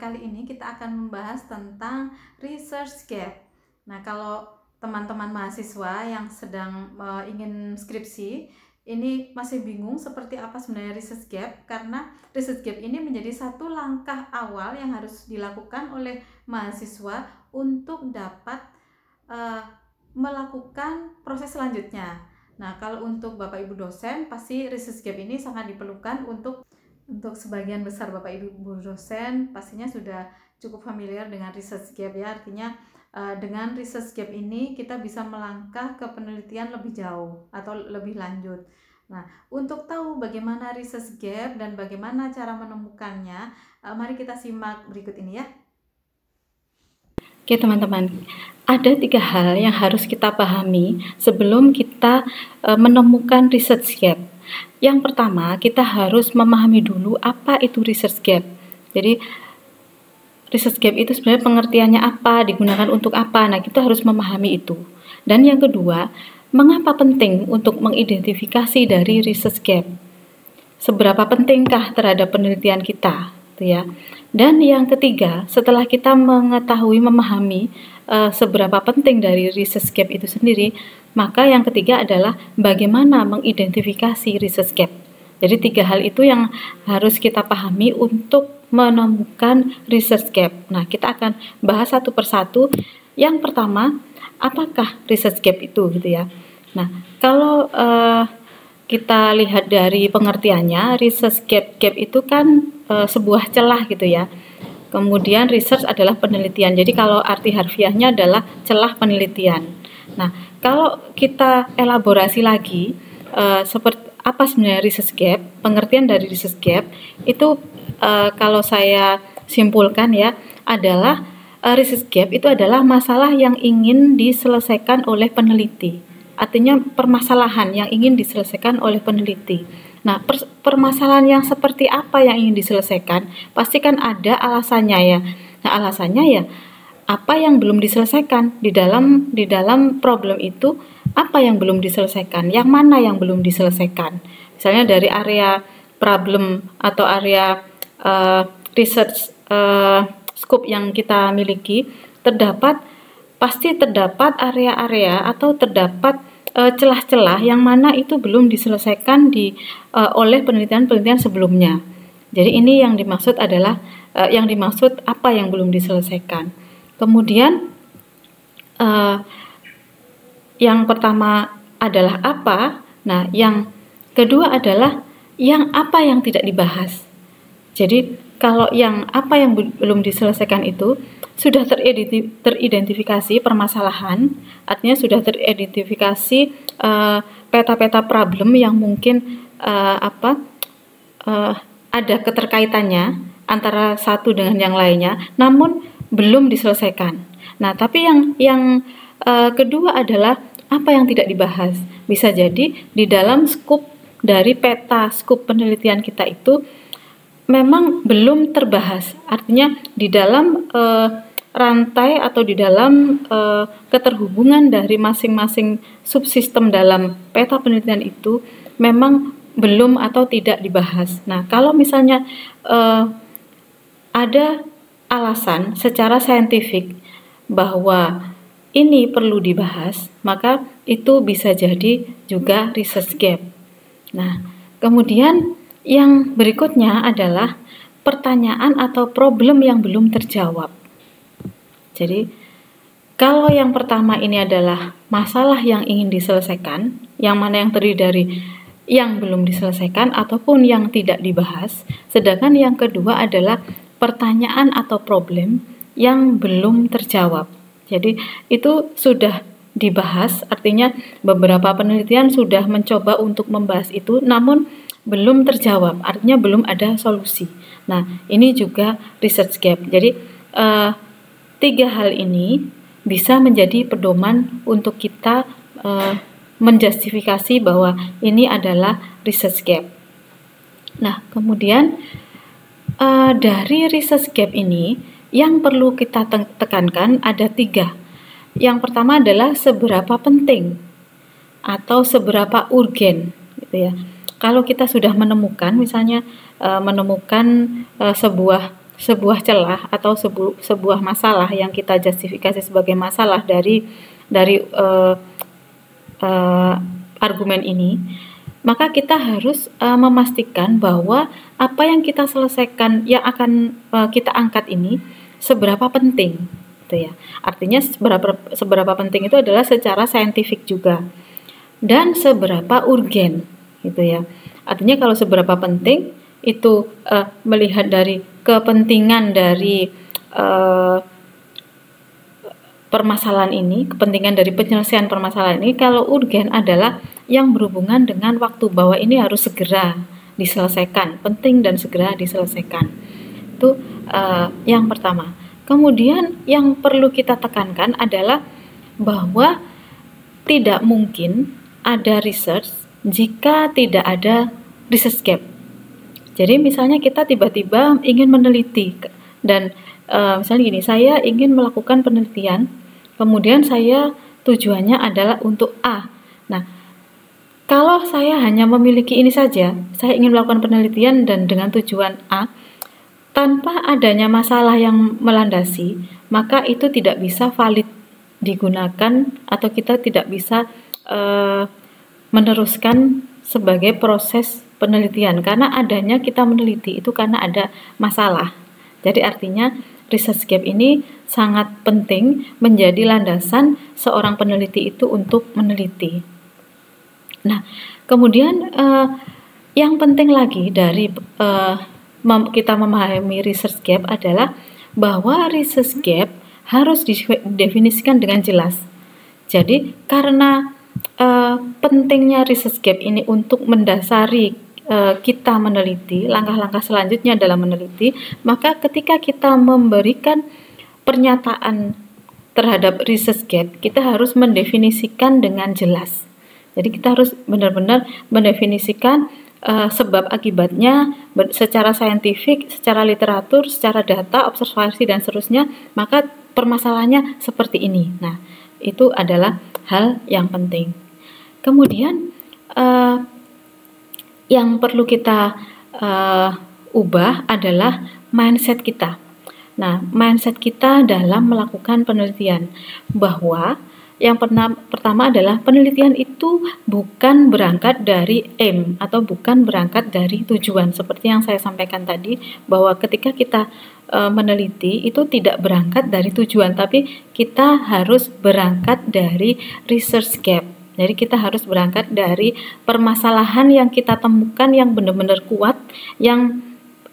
kali ini kita akan membahas tentang research gap. Nah, kalau teman-teman mahasiswa yang sedang uh, ingin skripsi ini masih bingung seperti apa sebenarnya research gap karena research gap ini menjadi satu langkah awal yang harus dilakukan oleh mahasiswa untuk dapat uh, melakukan proses selanjutnya. Nah, kalau untuk Bapak Ibu dosen pasti research gap ini sangat diperlukan untuk untuk sebagian besar Bapak Ibu dosen pastinya sudah cukup familiar dengan research gap ya artinya uh, dengan research gap ini kita bisa melangkah ke penelitian lebih jauh atau lebih lanjut. Nah, untuk tahu bagaimana research gap dan bagaimana cara menemukannya, uh, mari kita simak berikut ini ya. Oke teman-teman, ada tiga hal yang harus kita pahami sebelum kita uh, menemukan research gap. Yang pertama, kita harus memahami dulu apa itu research gap. Jadi, research gap itu sebenarnya pengertiannya apa, digunakan untuk apa. Nah, kita harus memahami itu. Dan yang kedua, mengapa penting untuk mengidentifikasi dari research gap? Seberapa pentingkah terhadap penelitian kita, gitu ya. Dan yang ketiga, setelah kita mengetahui, memahami uh, seberapa penting dari research gap itu sendiri, maka yang ketiga adalah bagaimana mengidentifikasi research gap. Jadi tiga hal itu yang harus kita pahami untuk menemukan research gap. Nah, kita akan bahas satu persatu. Yang pertama, apakah research gap itu gitu ya. Nah, kalau uh, kita lihat dari pengertiannya, research gap gap itu kan uh, sebuah celah gitu ya. Kemudian research adalah penelitian. Jadi kalau arti harfiahnya adalah celah penelitian. Nah, kalau kita elaborasi lagi uh, seperti apa sebenarnya research gap, pengertian dari research gap itu uh, kalau saya simpulkan ya adalah uh, research gap itu adalah masalah yang ingin diselesaikan oleh peneliti. Artinya permasalahan yang ingin diselesaikan oleh peneliti. Nah, per permasalahan yang seperti apa yang ingin diselesaikan? Pasti kan ada alasannya ya. Nah, alasannya ya apa yang belum diselesaikan di dalam di dalam problem itu apa yang belum diselesaikan yang mana yang belum diselesaikan misalnya dari area problem atau area uh, research uh, scope yang kita miliki terdapat pasti terdapat area-area atau terdapat eh, celah-celah uh, yang mana itu belum diselesaikan di uh, oleh penelitian-penelitian sebelumnya. Jadi ini yang dimaksud adalah uh, yang dimaksud apa yang belum diselesaikan. Kemudian uh, yang pertama adalah apa? Nah, yang kedua adalah yang apa yang tidak dibahas. Jadi, kalau yang apa yang belum diselesaikan itu sudah teridentifikasi permasalahan, artinya sudah teridentifikasi uh, peta-peta problem yang mungkin uh, apa uh, ada keterkaitannya antara satu dengan yang lainnya, namun belum diselesaikan. Nah, tapi yang yang uh, kedua adalah apa yang tidak dibahas. Bisa jadi di dalam skup dari peta skup penelitian kita itu memang belum terbahas. Artinya di dalam uh, rantai atau di dalam uh, keterhubungan dari masing-masing subsistem dalam peta penelitian itu memang belum atau tidak dibahas. Nah, kalau misalnya uh, ada alasan secara saintifik bahwa ini perlu dibahas, maka itu bisa jadi juga research gap. Nah, kemudian yang berikutnya adalah pertanyaan atau problem yang belum terjawab. Jadi, kalau yang pertama ini adalah masalah yang ingin diselesaikan, yang mana yang terdiri dari yang belum diselesaikan ataupun yang tidak dibahas, sedangkan yang kedua adalah pertanyaan atau problem yang belum terjawab. Jadi itu sudah dibahas, artinya beberapa penelitian sudah mencoba untuk membahas itu, namun belum terjawab, artinya belum ada solusi. Nah, ini juga research gap. Jadi uh, tiga hal ini bisa menjadi pedoman untuk kita uh, menjustifikasi bahwa ini adalah research gap. Nah, kemudian uh, dari research gap ini yang perlu kita tekankan ada tiga. Yang pertama adalah seberapa penting atau seberapa urgen, gitu ya. Kalau kita sudah menemukan, misalnya uh, menemukan uh, sebuah sebuah celah atau sebu sebuah masalah yang kita justifikasi sebagai masalah dari dari uh, uh, argumen ini, maka kita harus uh, memastikan bahwa apa yang kita selesaikan yang akan uh, kita angkat ini seberapa penting, gitu ya. Artinya seberapa seberapa penting itu adalah secara saintifik juga dan seberapa urgen, gitu ya. Artinya kalau seberapa penting itu uh, melihat dari kepentingan dari uh, permasalahan ini, kepentingan dari penyelesaian permasalahan ini kalau urgen adalah yang berhubungan dengan waktu bahwa ini harus segera diselesaikan, penting dan segera diselesaikan. Itu uh, yang pertama. Kemudian yang perlu kita tekankan adalah bahwa tidak mungkin ada research jika tidak ada research gap. Jadi misalnya kita tiba-tiba ingin meneliti dan uh, misalnya gini, saya ingin melakukan penelitian, kemudian saya tujuannya adalah untuk A. Nah, kalau saya hanya memiliki ini saja, saya ingin melakukan penelitian dan dengan tujuan A, tanpa adanya masalah yang melandasi, maka itu tidak bisa valid digunakan atau kita tidak bisa uh, meneruskan sebagai proses penelitian karena adanya kita meneliti itu karena ada masalah. Jadi artinya research gap ini sangat penting menjadi landasan seorang peneliti itu untuk meneliti. Nah, kemudian uh, yang penting lagi dari uh, mem kita memahami research gap adalah bahwa research gap harus didefinisikan dengan jelas. Jadi, karena uh, pentingnya research gap ini untuk mendasari Eh, kita meneliti, langkah-langkah selanjutnya dalam meneliti, maka ketika kita memberikan pernyataan terhadap research gap, kita harus mendefinisikan dengan jelas. Jadi kita harus benar-benar mendefinisikan uh, sebab akibatnya secara saintifik, secara literatur, secara data, observasi dan seterusnya, maka permasalahannya seperti ini. Nah, itu adalah hal yang penting. Kemudian uh, yang perlu kita uh, ubah adalah mindset kita. Nah, mindset kita dalam melakukan penelitian bahwa yang pernah, pertama adalah penelitian itu bukan berangkat dari aim atau bukan berangkat dari tujuan seperti yang saya sampaikan tadi bahwa ketika kita e, meneliti itu tidak berangkat dari tujuan tapi kita harus berangkat dari research gap jadi kita harus berangkat dari permasalahan yang kita temukan yang benar-benar kuat, yang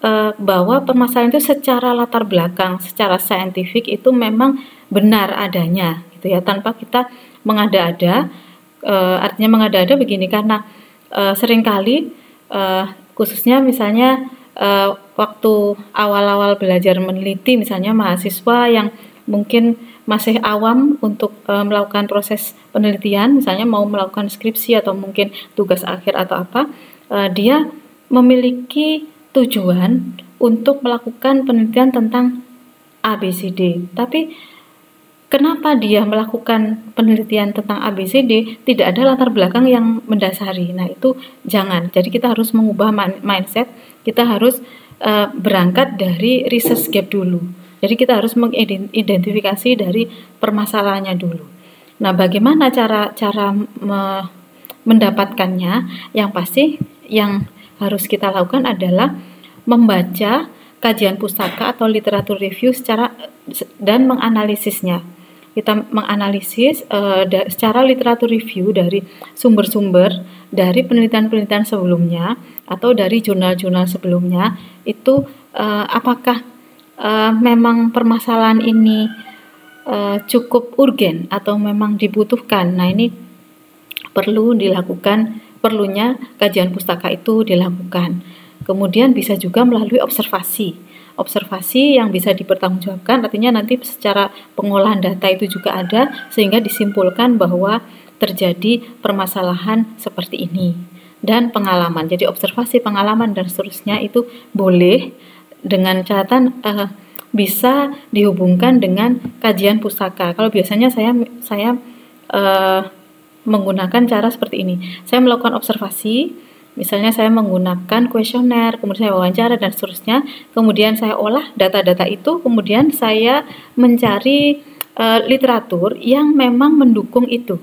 e, bahwa permasalahan itu secara latar belakang, secara saintifik itu memang benar adanya, gitu ya, tanpa kita mengada-ada. E, artinya mengada-ada begini karena e, sering kali e, khususnya misalnya e, waktu awal-awal belajar meneliti, misalnya mahasiswa yang mungkin masih awam untuk e, melakukan proses penelitian, misalnya mau melakukan skripsi atau mungkin tugas akhir atau apa, e, dia memiliki tujuan untuk melakukan penelitian tentang ABCD. Tapi kenapa dia melakukan penelitian tentang ABCD tidak ada latar belakang yang mendasari. Nah, itu jangan. Jadi kita harus mengubah mindset, kita harus uh, berangkat dari research gap dulu. Jadi kita harus mengidentifikasi dari permasalahannya dulu. Nah, bagaimana cara cara me, mendapatkannya? Yang pasti yang harus kita lakukan adalah membaca kajian pustaka atau literatur review secara dan menganalisisnya. Kita menganalisis uh, da, secara literatur review dari sumber-sumber dari penelitian-penelitian sebelumnya atau dari jurnal-jurnal sebelumnya itu uh, apakah uh, memang permasalahan ini uh, cukup urgen atau memang dibutuhkan. Nah, ini perlu dilakukan, perlunya kajian pustaka itu dilakukan. Kemudian bisa juga melalui observasi. Observasi yang bisa dipertanggungjawabkan artinya nanti secara pengolahan data itu juga ada sehingga disimpulkan bahwa terjadi permasalahan seperti ini dan pengalaman. Jadi observasi, pengalaman dan seterusnya itu boleh dengan catatan uh, bisa dihubungkan dengan kajian pustaka. Kalau biasanya saya saya uh, menggunakan cara seperti ini. Saya melakukan observasi, Misalnya saya menggunakan kuesioner, kemudian saya wawancara dan seterusnya, kemudian saya olah data-data itu, kemudian saya mencari uh, literatur yang memang mendukung itu.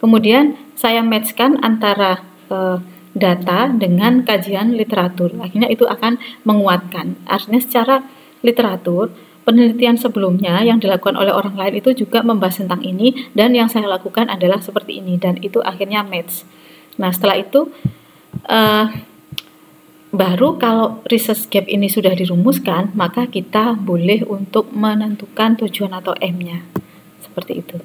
Kemudian saya matchkan antara uh, data dengan kajian literatur. Akhirnya itu akan menguatkan. Artinya secara literatur penelitian sebelumnya yang dilakukan oleh orang lain itu juga membahas tentang ini dan yang saya lakukan adalah seperti ini dan itu akhirnya match. Nah setelah itu uh, baru kalau research gap ini sudah dirumuskan maka kita boleh untuk menentukan tujuan atau M-nya seperti itu.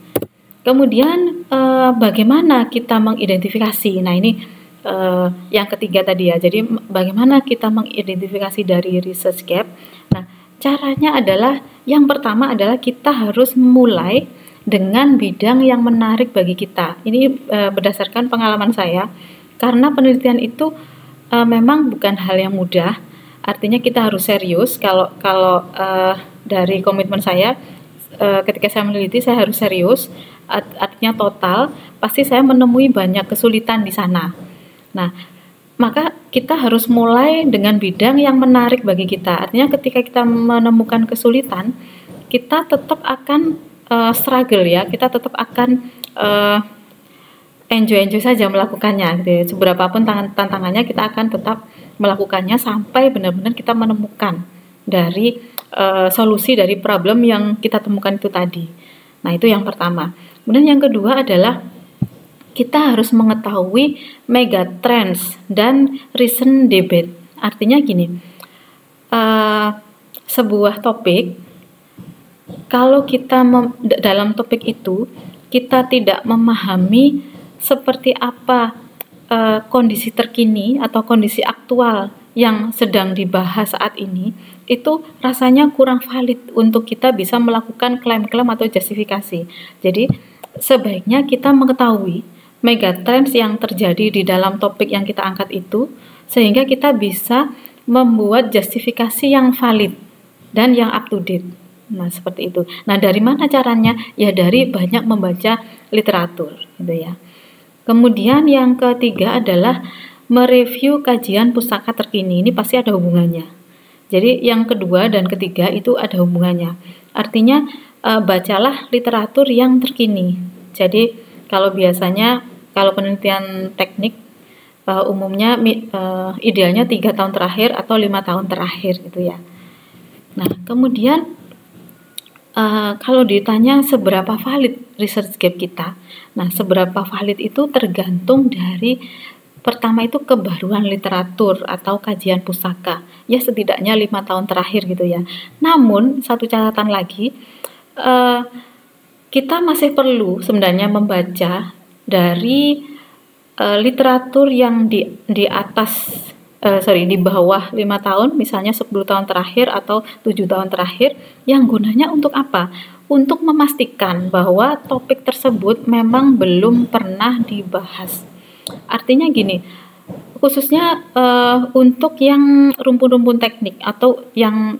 Kemudian uh, bagaimana kita mengidentifikasi? Nah ini uh, yang ketiga tadi ya. Jadi bagaimana kita mengidentifikasi dari research gap? Nah Caranya adalah yang pertama adalah kita harus mulai dengan bidang yang menarik bagi kita. Ini e, berdasarkan pengalaman saya karena penelitian itu e, memang bukan hal yang mudah. Artinya kita harus serius kalau kalau e, dari komitmen saya ketika saya meneliti saya harus serius artinya total pasti saya menemui banyak kesulitan di sana. Nah, maka kita harus mulai dengan bidang yang menarik bagi kita. Artinya ketika kita menemukan kesulitan, kita tetap akan uh, struggle ya, kita tetap akan uh, enjoy-enjoy saja melakukannya. Gitu ya. Seberapapun tantangannya kita akan tetap melakukannya sampai benar-benar kita menemukan dari uh, solusi dari problem yang kita temukan itu tadi. Nah, itu yang pertama. Kemudian yang kedua adalah kita harus mengetahui mega trends dan recent debate. Artinya gini, uh, sebuah topik, kalau kita dalam topik itu kita tidak memahami seperti apa uh, kondisi terkini atau kondisi aktual yang sedang dibahas saat ini, itu rasanya kurang valid untuk kita bisa melakukan klaim-klaim atau justifikasi. Jadi sebaiknya kita mengetahui megatrends yang terjadi di dalam topik yang kita angkat itu sehingga kita bisa membuat justifikasi yang valid dan yang up to date. Nah, seperti itu. Nah, dari mana caranya? Ya dari banyak membaca literatur, gitu ya. Kemudian yang ketiga adalah mereview kajian pustaka terkini. Ini pasti ada hubungannya. Jadi yang kedua dan ketiga itu ada hubungannya. Artinya e, bacalah literatur yang terkini. Jadi kalau biasanya kalau penelitian teknik uh, umumnya uh, idealnya tiga tahun terakhir atau lima tahun terakhir gitu ya. Nah kemudian uh, kalau ditanya seberapa valid research gap kita, nah seberapa valid itu tergantung dari pertama itu kebaruan literatur atau kajian pusaka ya setidaknya lima tahun terakhir gitu ya. Namun satu catatan lagi uh, kita masih perlu sebenarnya membaca dari uh, literatur yang di di atas uh, sorry di bawah lima tahun misalnya 10 tahun terakhir atau tujuh tahun terakhir yang gunanya untuk apa? Untuk memastikan bahwa topik tersebut memang belum pernah dibahas. Artinya gini khususnya uh, untuk yang rumpun-rumpun teknik atau yang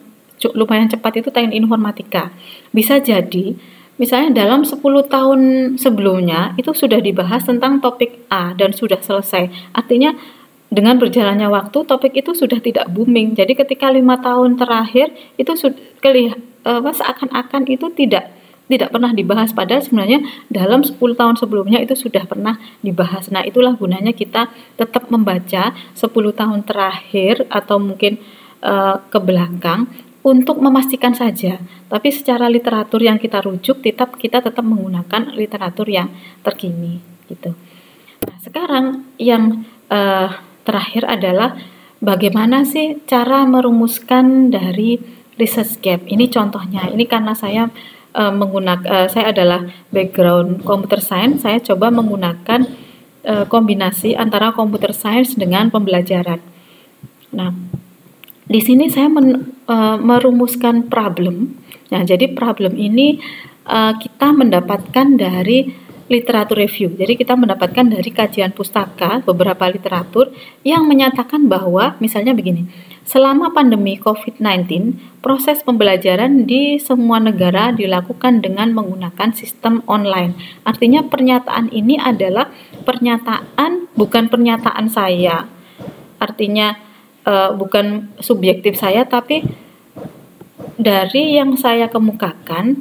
lumayan cepat itu teknik informatika. Bisa jadi Misalnya dalam 10 tahun sebelumnya itu sudah dibahas tentang topik A dan sudah selesai. Artinya dengan berjalannya waktu topik itu sudah tidak booming. Jadi ketika lima tahun terakhir itu sudah seakan-akan itu tidak tidak pernah dibahas padahal sebenarnya dalam 10 tahun sebelumnya itu sudah pernah dibahas. Nah, itulah gunanya kita tetap membaca 10 tahun terakhir atau mungkin uh, ke belakang untuk memastikan saja. Tapi secara literatur yang kita rujuk tetap kita tetap menggunakan literatur yang terkini gitu. Nah, sekarang yang uh, terakhir adalah bagaimana sih cara merumuskan dari research gap. Ini contohnya. Ini karena saya uh, menggunakan uh, saya adalah background computer science, saya coba menggunakan uh, kombinasi antara computer science dengan pembelajaran. Nah, di sini saya men, uh, merumuskan problem. Nah, jadi problem ini uh, kita mendapatkan dari literatur review. Jadi kita mendapatkan dari kajian pustaka beberapa literatur yang menyatakan bahwa misalnya begini, selama pandemi COVID-19, proses pembelajaran di semua negara dilakukan dengan menggunakan sistem online. Artinya pernyataan ini adalah pernyataan bukan pernyataan saya artinya uh, bukan subjektif saya tapi dari yang saya kemukakan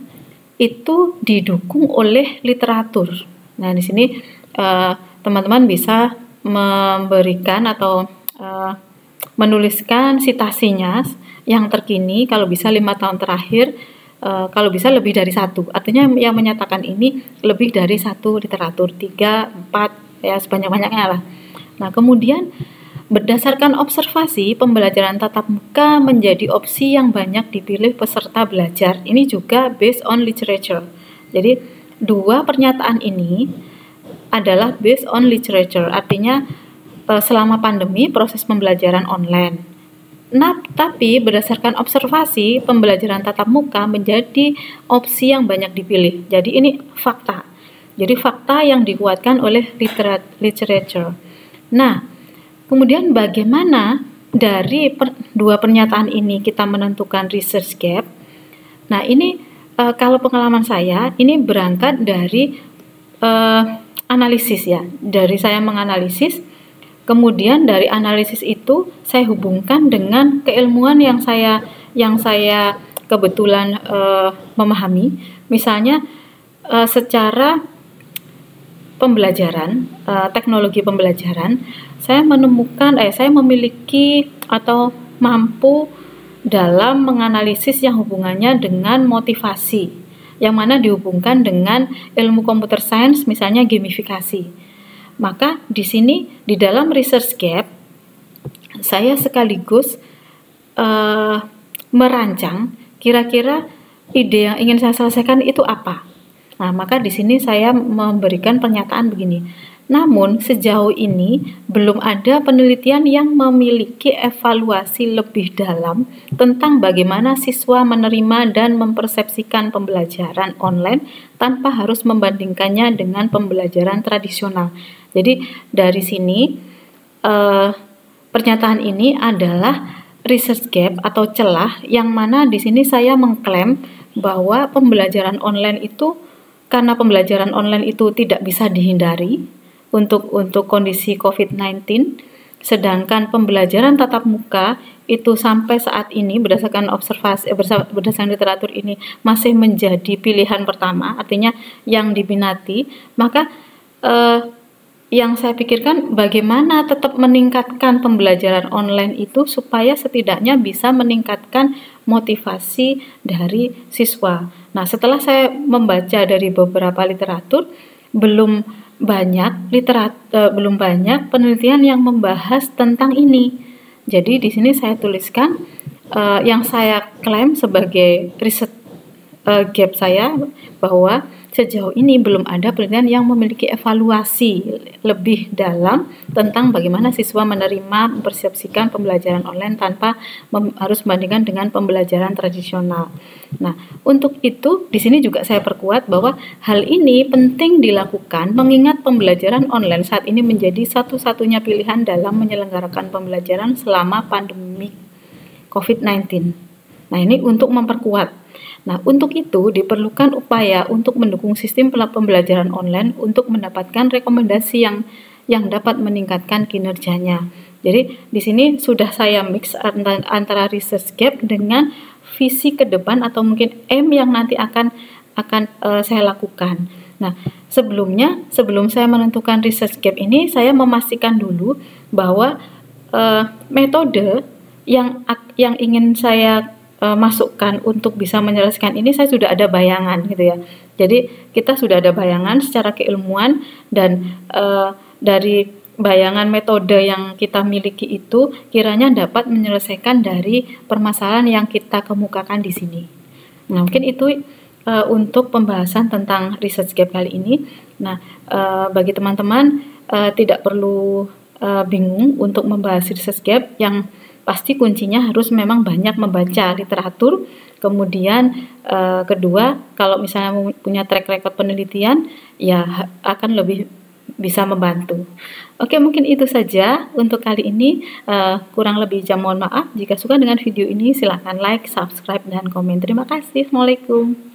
itu didukung oleh literatur. Nah, di sini teman teman-teman bisa memberikan atau uh, menuliskan citasinya yang terkini kalau bisa lima tahun terakhir uh, kalau bisa lebih dari satu artinya yang menyatakan ini lebih dari satu literatur tiga empat ya sebanyak banyaknya lah nah kemudian Berdasarkan observasi, pembelajaran tatap muka menjadi opsi yang banyak dipilih peserta belajar. Ini juga based on literature. Jadi, dua pernyataan ini adalah based on literature, artinya eh, selama pandemi proses pembelajaran online. Nah, tapi berdasarkan observasi, pembelajaran tatap muka menjadi opsi yang banyak dipilih. Jadi ini fakta. Jadi fakta yang dikuatkan oleh literat, literature. Nah, kemudian bagaimana dari per, dua pernyataan ini kita menentukan research gap? Nah, ini e, kalau pengalaman saya, ini berangkat dari e, analisis ya. Dari saya menganalisis, kemudian dari analisis itu saya hubungkan dengan keilmuan yang saya yang saya kebetulan uh, memahami. Misalnya uh, secara pembelajaran, teknologi pembelajaran, saya menemukan eh saya memiliki atau mampu dalam menganalisis yang hubungannya dengan motivasi yang mana dihubungkan dengan ilmu komputer science misalnya gamifikasi. Maka di sini di dalam research gap saya sekaligus uh, merancang kira-kira ide yang ingin saya selesaikan itu apa. Nah, maka di sini saya memberikan pernyataan begini. Namun, sejauh ini belum ada penelitian yang memiliki evaluasi lebih dalam tentang bagaimana siswa menerima dan mempersepsikan pembelajaran online tanpa harus membandingkannya dengan pembelajaran tradisional. Jadi, dari sini eh, pernyataan ini adalah research gap atau celah yang mana di sini saya mengklaim bahwa pembelajaran online itu karena pembelajaran online itu tidak bisa dihindari untuk untuk kondisi COVID-19 sedangkan pembelajaran tatap muka itu sampai saat ini berdasarkan observasi eh, berdasarkan literatur ini masih menjadi pilihan pertama artinya yang diminati maka eh, yang saya pikirkan bagaimana tetap meningkatkan pembelajaran online itu supaya setidaknya bisa meningkatkan motivasi dari siswa. Nah, setelah saya membaca dari beberapa literatur belum banyak literat uh, belum banyak penelitian yang membahas tentang ini. Jadi di sini saya tuliskan uh, yang saya klaim sebagai riset uh, gap saya bahwa sejauh ini belum ada penelitian yang memiliki evaluasi lebih dalam tentang bagaimana siswa menerima mempersepsikan pembelajaran online tanpa harus membandingkan dengan pembelajaran tradisional. Nah, untuk itu di sini juga saya perkuat bahwa hal ini penting dilakukan mengingat pembelajaran online saat ini menjadi satu-satunya pilihan dalam menyelenggarakan pembelajaran selama pandemi COVID-19. Nah, ini untuk memperkuat Nah, untuk itu diperlukan upaya untuk mendukung sistem pembelajaran online untuk mendapatkan rekomendasi yang yang dapat meningkatkan kinerjanya. Jadi di sini sudah saya mix antara research gap dengan visi ke depan atau mungkin M yang nanti akan akan uh, saya lakukan. Nah, sebelumnya sebelum saya menentukan research gap ini saya memastikan dulu bahwa uh, metode yang yang ingin saya uh, masukkan untuk bisa menyelesaikan ini saya sudah ada bayangan gitu ya. Jadi kita sudah ada bayangan secara keilmuan dan uh, dari bayangan metode yang kita miliki itu kiranya dapat menyelesaikan dari permasalahan yang kita kemukakan di sini. Nah, mungkin itu uh, untuk pembahasan tentang research gap kali ini. Nah, uh, bagi teman-teman uh, tidak perlu uh, bingung untuk membahas research gap yang pasti kuncinya harus memang banyak membaca literatur. Kemudian eh, kedua, kalau misalnya punya track record penelitian, ya akan lebih bisa membantu. Oke, mungkin itu saja untuk kali ini. Uh, kurang lebih jam mohon maaf. Jika suka dengan video ini, silahkan like, subscribe, dan komen. Terima kasih. Assalamualaikum.